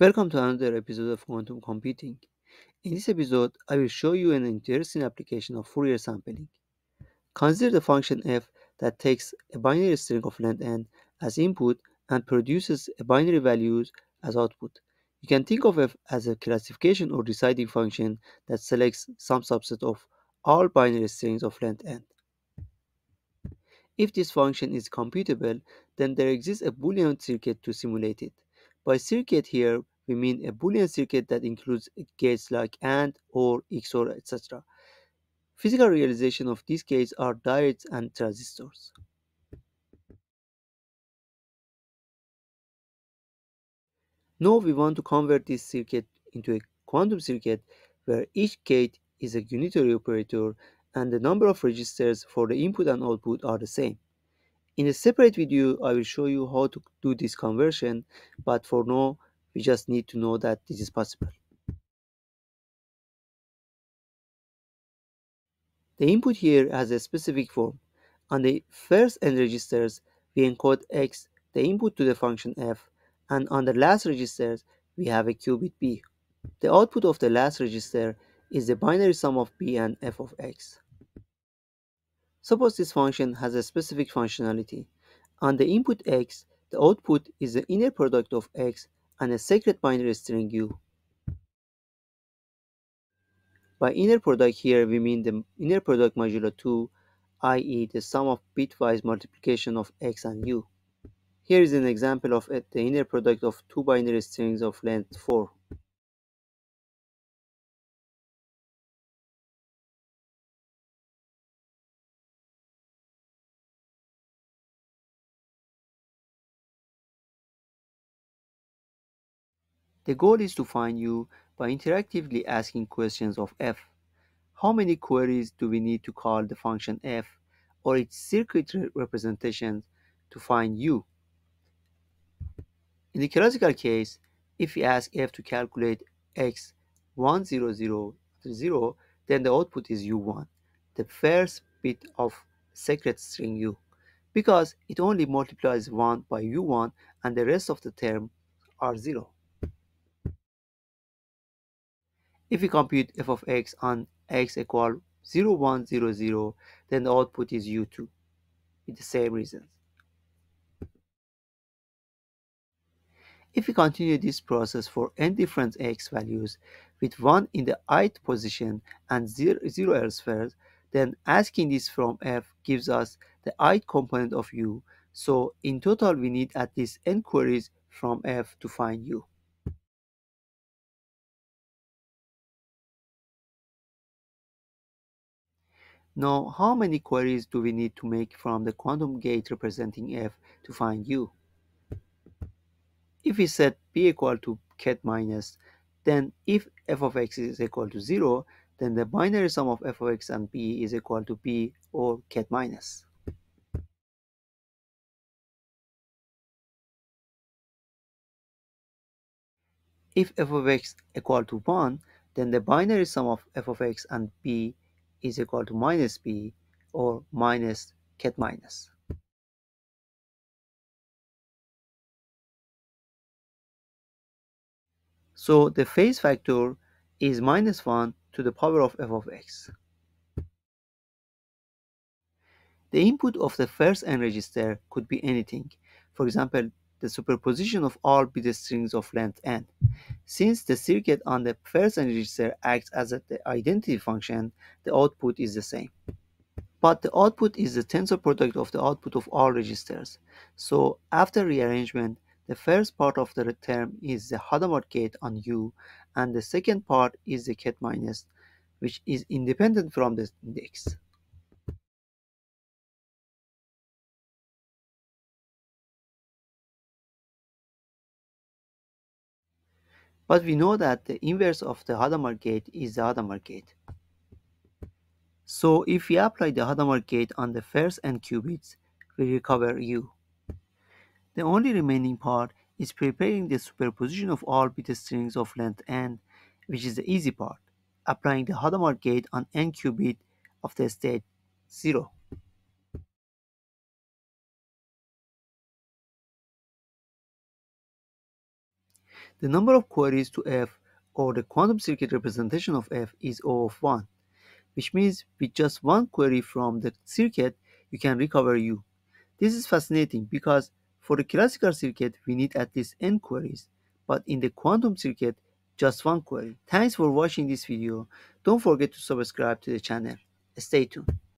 Welcome to another episode of Quantum Computing. In this episode, I will show you an interesting application of Fourier sampling. Consider the function f that takes a binary string of length n as input and produces a binary values as output. You can think of f as a classification or deciding function that selects some subset of all binary strings of length n. If this function is computable, then there exists a Boolean circuit to simulate it. By circuit here, we mean a Boolean circuit that includes gates like AND, OR, XOR, etc. Physical realization of these gates are diodes and transistors. Now we want to convert this circuit into a quantum circuit where each gate is a unitary operator and the number of registers for the input and output are the same. In a separate video, I will show you how to do this conversion, but for now, we just need to know that this is possible. The input here has a specific form. On the first n registers, we encode x, the input to the function f, and on the last registers, we have a qubit b. The output of the last register is the binary sum of b and f of x. Suppose this function has a specific functionality. On the input x, the output is the inner product of x and a secret binary string u. By inner product here, we mean the inner product modulo 2, i.e. the sum of bitwise multiplication of x and u. Here is an example of the inner product of two binary strings of length 4. The goal is to find u by interactively asking questions of f. How many queries do we need to call the function f or its circuit representation to find u? In the classical case, if we ask f to calculate x 100, then the output is u1, the first bit of secret string u, because it only multiplies 1 by u1 and the rest of the term are 0. If we compute f of x on x equal 0, 1, 0, 0, then the output is u2 with the same reasons. If we continue this process for n different x values with 1 in the ith position and 0, 0 elsewhere, then asking this from f gives us the ith component of u. So in total we need at least n queries from f to find u. Now, how many queries do we need to make from the quantum gate representing f to find u? If we set b equal to ket minus, then if f of x is equal to 0, then the binary sum of f of x and b is equal to b or ket minus. If f of x equal to 1, then the binary sum of f of x and b is equal to minus b or minus ket minus. So the phase factor is minus 1 to the power of f of x. The input of the first n register could be anything. For example, the superposition of all bit strings of length n. Since the circuit on the first register acts as the identity function, the output is the same. But the output is the tensor product of the output of all registers. So after rearrangement, the first part of the term is the Hadamard gate on U, and the second part is the ket minus, which is independent from the index. But we know that the inverse of the Hadamard gate is the Hadamard gate. So if we apply the Hadamard gate on the first n qubits, we recover U. The only remaining part is preparing the superposition of all bit strings of length n, which is the easy part, applying the Hadamard gate on n qubit of the state 0. The number of queries to f, or the quantum circuit representation of f, is O of 1, which means with just one query from the circuit, you can recover U. This is fascinating because for the classical circuit, we need at least n queries, but in the quantum circuit, just one query. Thanks for watching this video. Don't forget to subscribe to the channel. Stay tuned.